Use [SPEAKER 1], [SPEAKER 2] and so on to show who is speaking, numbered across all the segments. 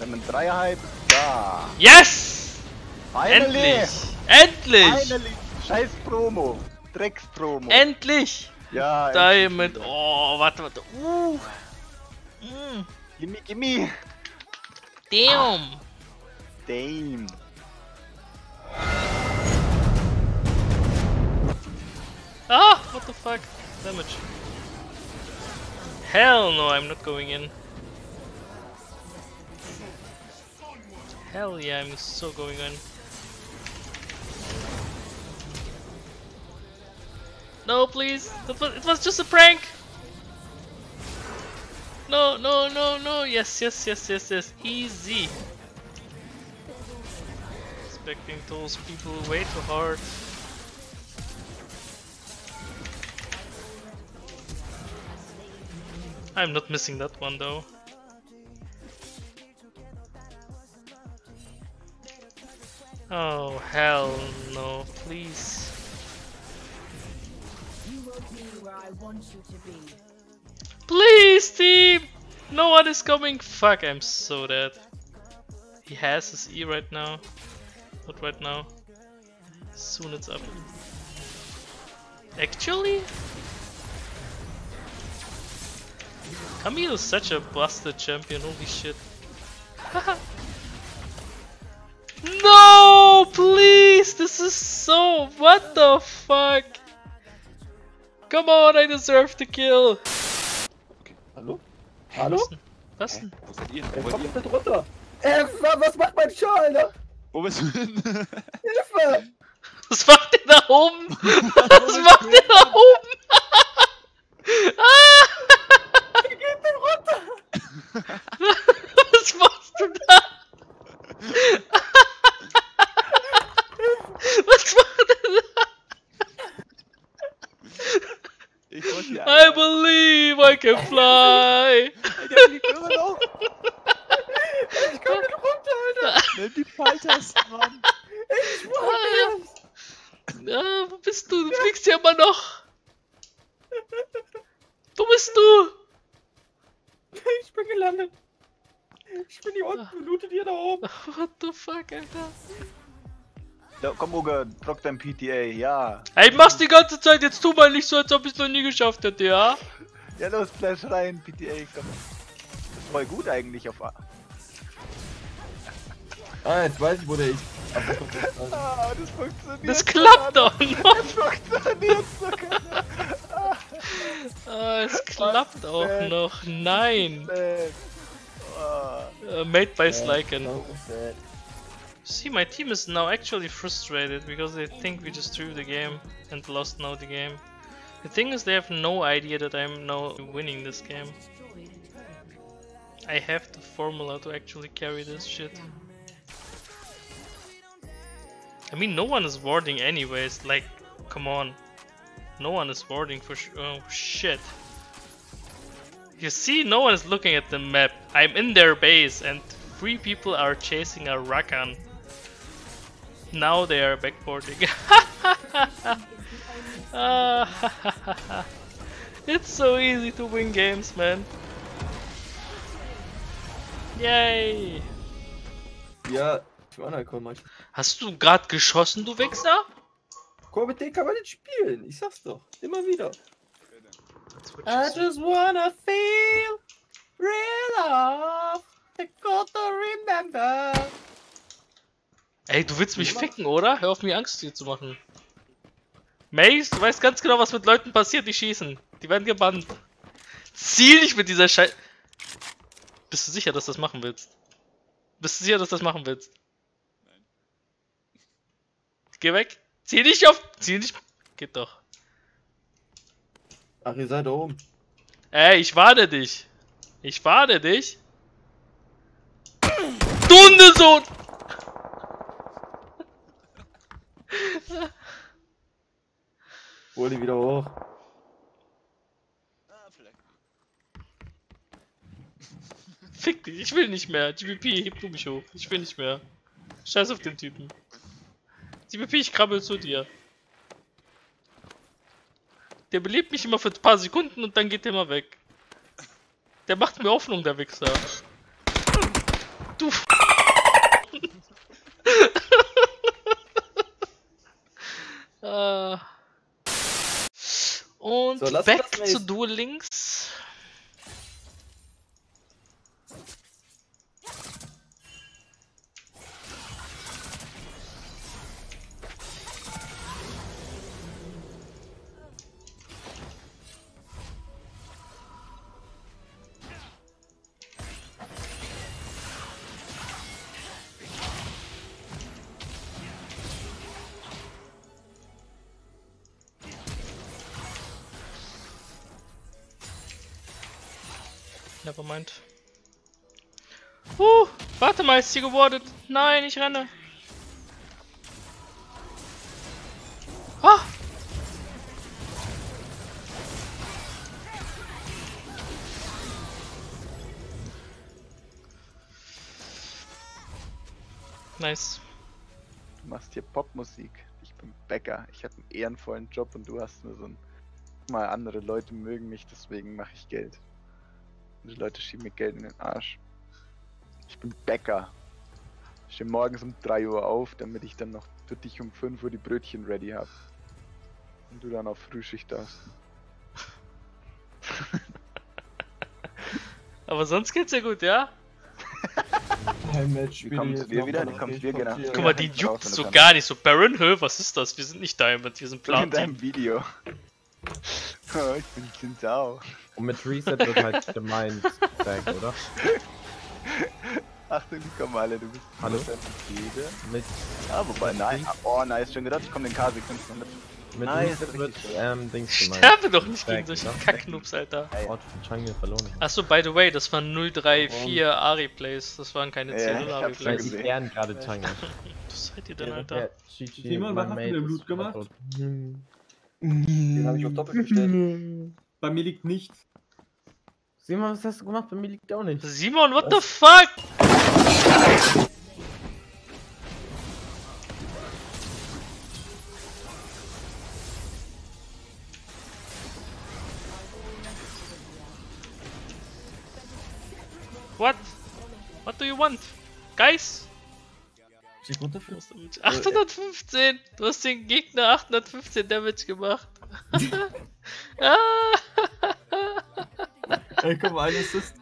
[SPEAKER 1] Haben einen Dreierhype. Da.
[SPEAKER 2] Yes!
[SPEAKER 1] Finally!
[SPEAKER 2] Endlich! Endlich!
[SPEAKER 1] Finally! Scheiß Promo. Drecks-Promo.
[SPEAKER 2] Endlich!
[SPEAKER 1] ja,
[SPEAKER 2] Diamond. Oh, warte, warte. Uh. Mm.
[SPEAKER 1] Gimme, gimme.
[SPEAKER 2] Damn.
[SPEAKER 1] Damn.
[SPEAKER 2] Ah, what the fuck? Damage. Hell no, I'm not going in. Hell yeah, I'm so going in. No, please. It was just a prank. No, no, no, no. Yes, yes, yes, yes, yes. Easy. Expecting those people way too hard. I'm not missing that one though. Oh hell no, please. Please team! No one is coming! Fuck, I'm so dead. He has his E right now. Not right now. Soon it's up. Actually? Camille is such a busted champion, holy shit. Please! This is so... What the fuck? Come on, I deserve the kill!
[SPEAKER 3] Hallo? Hallo?
[SPEAKER 2] Was denn?
[SPEAKER 4] Wo seid ihr? Wo
[SPEAKER 3] kommt nicht runter. Äh, wa- was macht mein Schal, Alter?
[SPEAKER 4] Wo bist du hin?
[SPEAKER 3] Hilfe!
[SPEAKER 2] Was macht ihr da oben? Was macht ihr da oben? Ah!
[SPEAKER 3] Wie geht denn runter?
[SPEAKER 2] Was machst du da? Was er da?
[SPEAKER 4] Ich wollte dir
[SPEAKER 2] I believe I can fly.
[SPEAKER 4] Ja, die Kurve noch.
[SPEAKER 3] Ich komm nicht runter, Alter!
[SPEAKER 4] Nimm die Pfeiltasten, Mann.
[SPEAKER 3] Ich schwör
[SPEAKER 2] Ah, wo bist du? Du fliegst ja immer noch. Wo bist du?
[SPEAKER 3] Ich bin gelandet! Ich bin hier unten, lootet ihr da oben!
[SPEAKER 2] What the fuck, Alter?
[SPEAKER 1] Ja, komm, Uga, trock dein PTA, ja.
[SPEAKER 2] Ey, mach's die ganze Zeit, jetzt tu mal nicht so, als ob ich's noch nie geschafft hätte, ja?
[SPEAKER 1] Ja, los, Flash rein, PTA, komm. Das ist voll gut eigentlich auf A.
[SPEAKER 3] Ah, jetzt weiß ich, wo der ist.
[SPEAKER 1] Ah, das funktioniert.
[SPEAKER 2] Das klappt doch noch.
[SPEAKER 1] Das funktioniert sogar.
[SPEAKER 2] Ah, es klappt auch
[SPEAKER 1] sad.
[SPEAKER 2] noch. Nein. Uh, made by
[SPEAKER 3] sad.
[SPEAKER 2] See, my team is now actually frustrated because they think we just threw the game and lost now the game. The thing is, they have no idea that I'm now winning this game. I have the formula to actually carry this shit. I mean, no one is warding anyways. Like, come on. No one is warding for oh shit. You see, no one is looking at the map. I'm in their base and three people are chasing a Rakan. Now they are backboarding. Ah, it's so easy to win games, man. Yay!
[SPEAKER 3] Ja, ich war halt manchmal.
[SPEAKER 2] Hast du gerade geschossen, du Wichser?
[SPEAKER 3] Komm, mit dem kann man nicht spielen. Ich sag's doch. Immer wieder. I just wanna feel real love. The good to remember.
[SPEAKER 2] Ey, du willst mich ficken, oder? Hör auf, mir Angst hier zu machen. Mace, du weißt ganz genau, was mit Leuten passiert, die schießen. Die werden gebannt. Ziel nicht mit dieser Schei... Bist du sicher, dass du das machen willst? Bist du sicher, dass du das machen willst?
[SPEAKER 4] Nein.
[SPEAKER 2] Geh weg. Zieh nicht auf... Zieh nicht... Geht doch.
[SPEAKER 3] Ach, ihr seid da oben.
[SPEAKER 2] Ey, ich warte dich. Ich warte dich. Du Hundesohn!
[SPEAKER 3] Hol die wieder hoch.
[SPEAKER 4] Ah, vielleicht.
[SPEAKER 2] Fick dich, ich will nicht mehr. GBP, heb du mich hoch. Ich will nicht mehr. Scheiß auf den Typen. GBP, ich krabbel zu dir. Der belebt mich immer für ein paar Sekunden und dann geht der immer weg. Der macht mir Hoffnung, der Wichser. Du. Äh. Und
[SPEAKER 3] So, mal
[SPEAKER 2] zu Duel Links. Nevermind. Uh, warte mal, ist sie gewordet? Nein, ich renne. Ah! Nice.
[SPEAKER 1] Du machst hier Popmusik. Ich bin Bäcker. Ich habe einen ehrenvollen Job und du hast nur so ein. Mal andere Leute mögen mich, deswegen mache ich Geld. Und die Leute schieben mir Geld in den Arsch. Ich bin Bäcker. Ich stehe morgens um 3 Uhr auf, damit ich dann noch für dich um 5 Uhr die Brötchen ready habe. Und du dann auf Frühschicht darfst.
[SPEAKER 2] Aber sonst geht's ja gut, ja?
[SPEAKER 3] Ein Match
[SPEAKER 1] Wie kommen zu dir wieder? Wie kommen zu dir, genau?
[SPEAKER 2] Guck mal, die juckt so gar nicht. So, Baron, hä, was ist das? Wir sind nicht Diamond, wir sind
[SPEAKER 1] So in
[SPEAKER 2] Platin.
[SPEAKER 1] deinem Video. oh, ich bin Zinsau.
[SPEAKER 5] Und mit Reset wird halt gemeint Stack, oder?
[SPEAKER 1] Achtung, die kommen alle, du bist
[SPEAKER 5] Hallo?
[SPEAKER 1] Jede.
[SPEAKER 5] Mit,
[SPEAKER 1] Ah, wobei, nein. Oh, nice, schon gedacht, ich komme den K-Sequenz noch mit.
[SPEAKER 5] mit
[SPEAKER 1] Nice,
[SPEAKER 5] Reset wird ähm, Dings gemeint.
[SPEAKER 2] Sterbe doch nicht gegen solche? Kacknoobs, Alter.
[SPEAKER 1] Ja, ja.
[SPEAKER 5] Ort von Jungle verloren.
[SPEAKER 2] Achso, by the way, das waren 034 Ari-Plays. Das waren keine
[SPEAKER 1] Ja,
[SPEAKER 2] 10
[SPEAKER 1] ich hab's schon
[SPEAKER 2] Ari-Plays.
[SPEAKER 5] Weil
[SPEAKER 1] gesehen.
[SPEAKER 5] ich gern gerade Jungle.
[SPEAKER 2] Was seid ihr denn, Alter?
[SPEAKER 6] Simon, was hast du denn Blut gemacht?
[SPEAKER 3] Den habe ich auf doppelt gestellt.
[SPEAKER 6] Bei mir liegt nichts.
[SPEAKER 5] Simon, was hast du gemacht? Bei mir liegt auch nicht.
[SPEAKER 2] Simon, what the fuck? What? What do you want? Guys? Du hast damit 815! Du hast den Gegner 815 Damage gemacht. ah,
[SPEAKER 3] Ey, komm, ein Assist.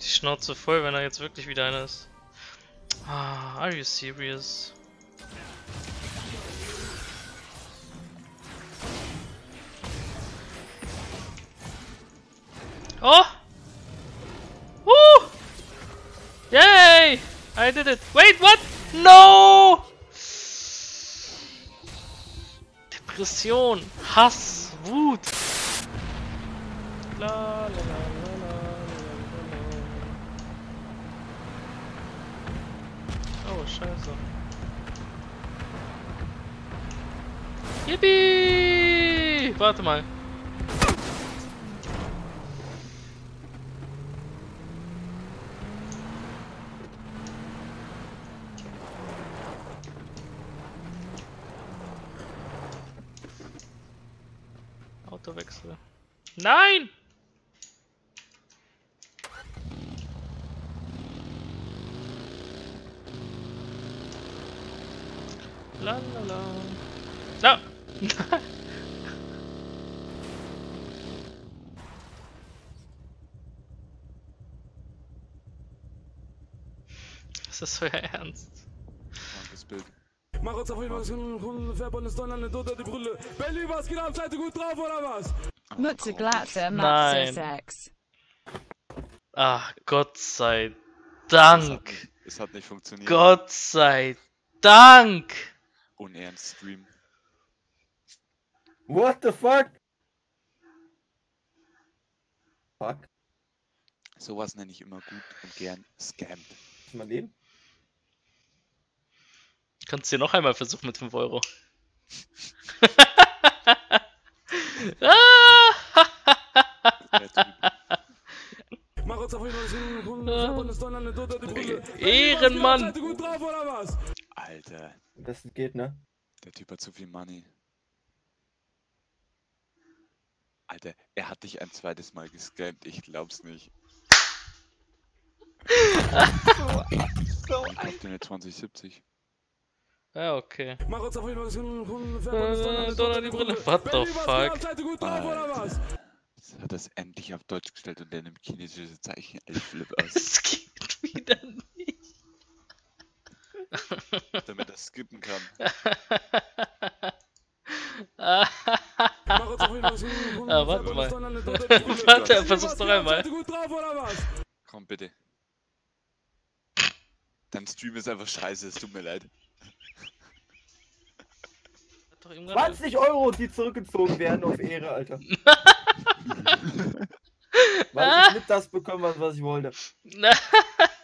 [SPEAKER 2] Die Schnauze voll, wenn er jetzt wirklich wieder einer ist. Ah, are you serious? Oh! I did it. Wait, what? No! Depression, Hass, Wut. La, la, la. Oh, scheiße. Yippie! Warte mal. Nein! La la la. No! Ist das euer Ernst?
[SPEAKER 4] Krankes Bild.
[SPEAKER 7] Mach uns auf jeden Fall Verbund ist Donnerland unter die Brille. Berlin, was geht ab? Seid ihr gut drauf oder was?
[SPEAKER 8] Mutze Glatze,
[SPEAKER 2] Nein.
[SPEAKER 8] Matze Sex.
[SPEAKER 2] Ach, Gott sei
[SPEAKER 4] Es hat,
[SPEAKER 2] Dank!
[SPEAKER 4] es hat nicht funktioniert.
[SPEAKER 2] Gott sei Dank!
[SPEAKER 4] Unernst Stream.
[SPEAKER 3] What the fuck? Fuck.
[SPEAKER 4] Sowas nenne ich immer gut und gern scammed.
[SPEAKER 3] Ist mein Leben?
[SPEAKER 2] Kannst du dir noch einmal versuchen mit 5 Euro. ah! Ehrenmann.
[SPEAKER 4] Alter,
[SPEAKER 3] Das geht, ne?
[SPEAKER 4] der Typ hat zu viel Money. Alter, er hat dich ein zweites Mal gescammt, ich glaub's nicht.
[SPEAKER 1] so
[SPEAKER 4] Ich kauf dir eine 2070.
[SPEAKER 2] Ja, okay.
[SPEAKER 7] Mach uns auf jeden Fall
[SPEAKER 2] Äh, Donner die Brille. What the fuck?
[SPEAKER 7] Seid
[SPEAKER 4] hat er es endlich auf Deutsch gestellt und der nimmt chinesische Zeichen. Ich flippe aus.
[SPEAKER 2] Es geht wieder nicht.
[SPEAKER 4] damit er skippen kann.
[SPEAKER 7] Kunden,
[SPEAKER 2] Ah, warte mal. Warte,
[SPEAKER 7] Belly,
[SPEAKER 2] versuch's
[SPEAKER 7] was
[SPEAKER 2] noch einmal.
[SPEAKER 4] Komm bitte. Dein Stream ist einfach scheiße, es tut mir leid.
[SPEAKER 2] Hat doch irgendwann-
[SPEAKER 3] 20 Euro, die zurückgezogen werden auf Ehre, Alter. Weil ich nicht das bekommen habe, was ich wollte.